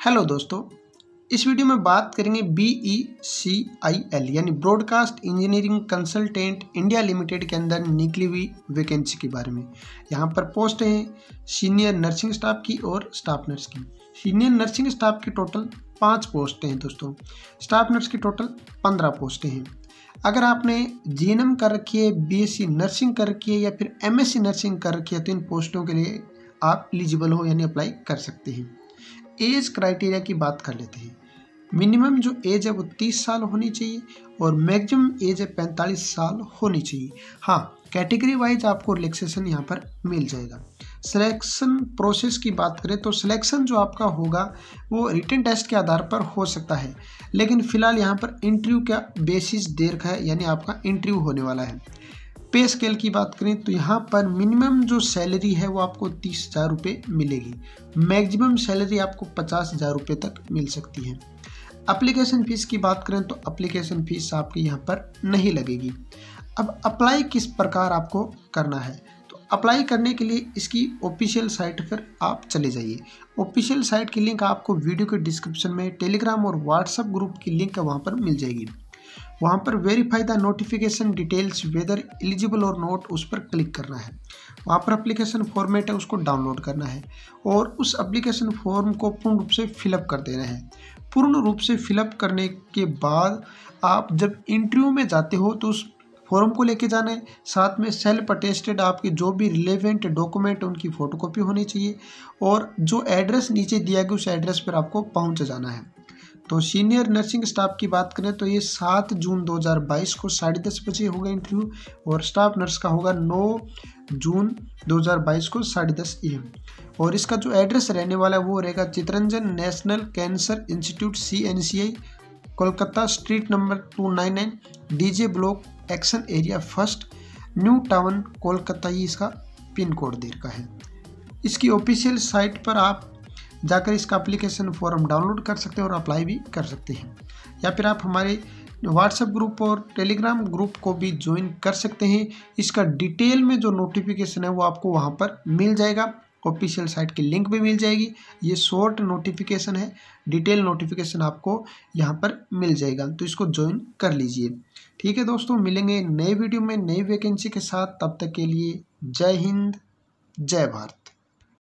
Hello दोस्तों, इस video में बात करेंगे B E C I L यानी broadcast engineering consultant India limited के अंदर निकली हुई वैकेंसी के बारे में। यहाँ पर पोस्ट हैं सीनियर नर्सिंग स्टाफ की और स्टाफ नर्स की। सीनियर नर्सिंग स्टाफ की टोटल पाँच पोस्टें हैं दोस्तों। स्टाफ नर्स की टोटल पंद्रह पोस्टें हैं। अगर आपने जी कर रखी है बीएससी नर्सिंग कर रखी है या फिर एमएससी नर्सिंग कर रखी है तो इन पोस्टों के लिए आप एलिजिबल हो यानी अप्लाई कर सकते हैं। एज क्राइटेरिया की बात कर लेते हैं। मिनिमम जो एज है वो तीस साल होनी चाहिए और मैक्सिमम एज है पैंतालीस साल होनी चाहिए। हाँ कैटेगरी वाइज आपको रिलैक्सेशन यहाँ पर मिल जाएगा। सिलेक्शन प्रोसेस की बात करें तो सिलेक्शन जो आपका होगा वो रिटर्न टेस्ट के आधार पर हो सकता है। लेकिन फ़िलहाल यहाँ पर इंटरव्यू का बेसिस दे रखा है, यानी आपका इंटरव्यू होने वाला है। पे स्केल की बात करें तो यहाँ पर मिनिमम जो सैलरी है वो आपको तीस हज़ार रुपये मिलेगी। मैक्सिमम सैलरी आपको पचास हज़ार रुपये तक मिल सकती है। अप्लीकेशन फ़ीस की बात करें तो अप्लीकेशन फ़ीस आपकी यहाँ पर नहीं लगेगी। अब अप्लाई किस प्रकार आपको करना है? तो अप्लाई करने के लिए इसकी ऑफिशियल साइट पर आप चले जाइए। ऑफिशियल साइट की लिंक आपको वीडियो के डिस्क्रिप्शन में, टेलीग्राम और व्हाट्सअप ग्रुप की लिंक वहाँ पर मिल जाएगी। वहाँ पर verify the notification details whether eligible और नोट उस पर क्लिक करना है। वहाँ पर अप्लीकेशन फॉर्मेट है, उसको डाउनलोड करना है और उस एप्लीकेशन फॉर्म को पूर्ण रूप से फिलअप कर देना है। पूर्ण रूप से फिलअप करने के बाद आप जब इंटरव्यू में जाते हो तो उस फॉर्म को लेके जाना है। साथ में सेल्फ अटेस्टेड आपके जो भी रिलेवेंट डॉक्यूमेंट उनकी फ़ोटोकॉपी होनी चाहिए और जो एड्रेस नीचे दिया गया उस एड्रेस पर आपको पहुँच जाना है। तो सीनियर नर्सिंग स्टाफ की बात करें तो ये सात जून 2022 को साढ़े दस बजे होगा इंटरव्यू और स्टाफ नर्स का होगा नौ जून 2022 को साढ़े दस एम और इसका जो एड्रेस रहने वाला है वो रहेगा Chittaranjan National Cancer Institute C N C I Kolkata street number two nine nine D J block action area first New Town Kolkata ही इसका पिन कोड दे रखा है। इसकी ऑफिशियल साइट पर आप जाकर इसका अप्लीकेशन फॉर्म डाउनलोड कर सकते हैं और अप्लाई भी कर सकते हैं। या फिर आप हमारे व्हाट्सएप ग्रुप और टेलीग्राम ग्रुप को भी ज्वाइन कर सकते हैं। इसका डिटेल में जो नोटिफिकेशन है वो आपको वहाँ पर मिल जाएगा। ऑफिशियल साइट की लिंक भी मिल जाएगी। ये शॉर्ट नोटिफिकेशन है। डिटेल नोटिफिकेशन आपको यहाँ पर मिल जाएगा। तो इसको ज्वाइन कर लीजिए। ठीक है दोस्तों, मिलेंगे नए वीडियो में नई वैकेंसी के साथ। तब तक के लिए जय हिंद, जय भारत।